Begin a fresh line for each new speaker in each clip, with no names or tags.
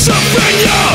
schizophrenia.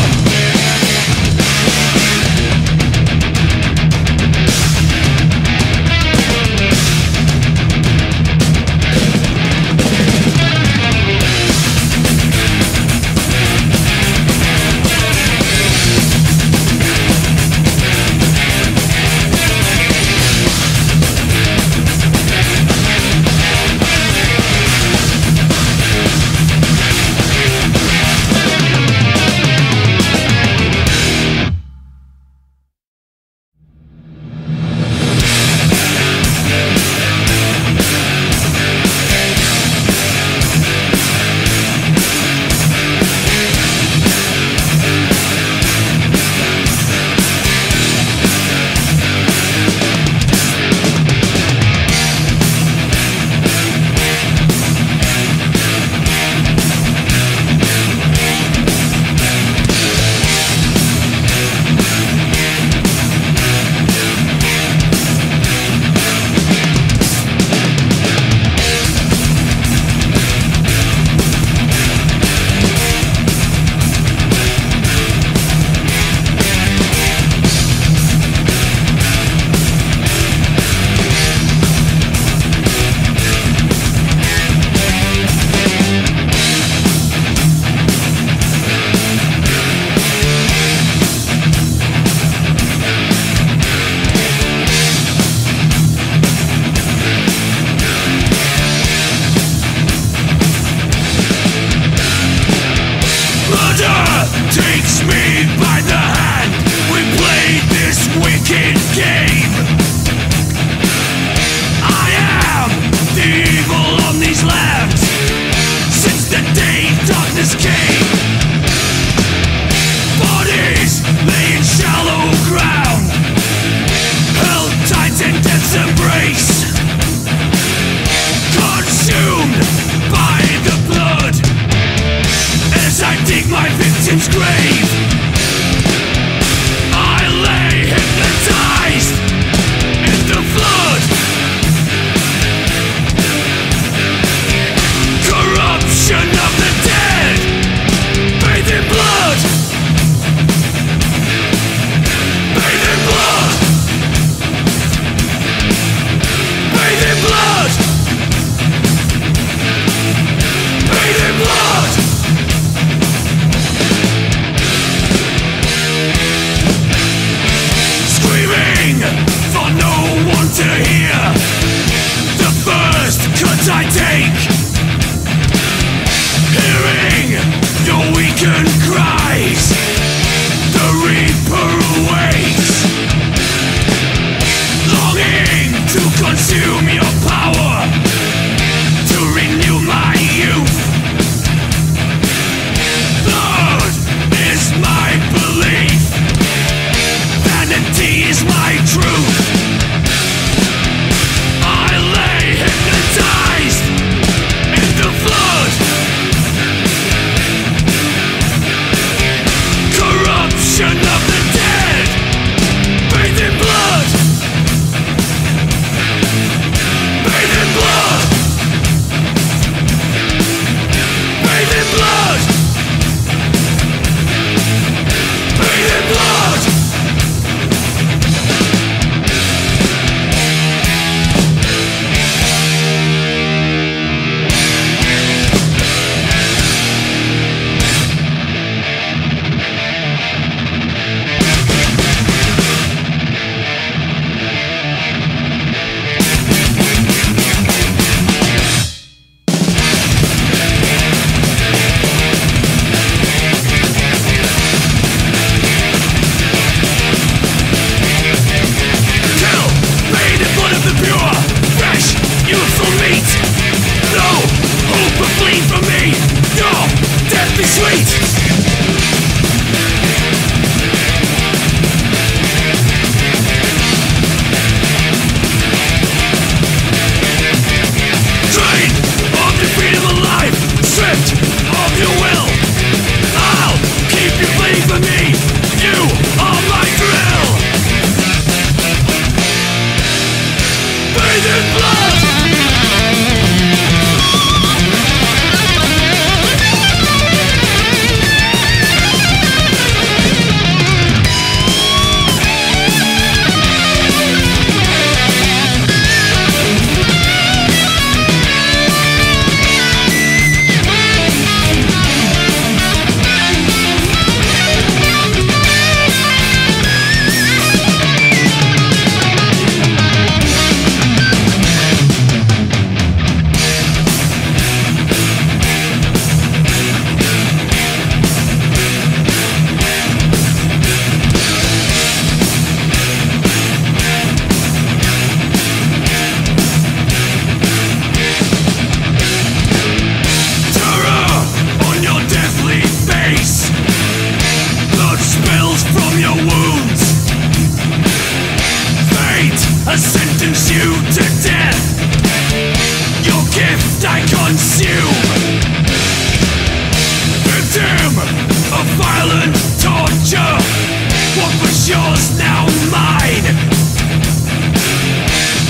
What was yours, now mine.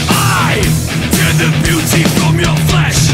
I tear the beauty from your flesh.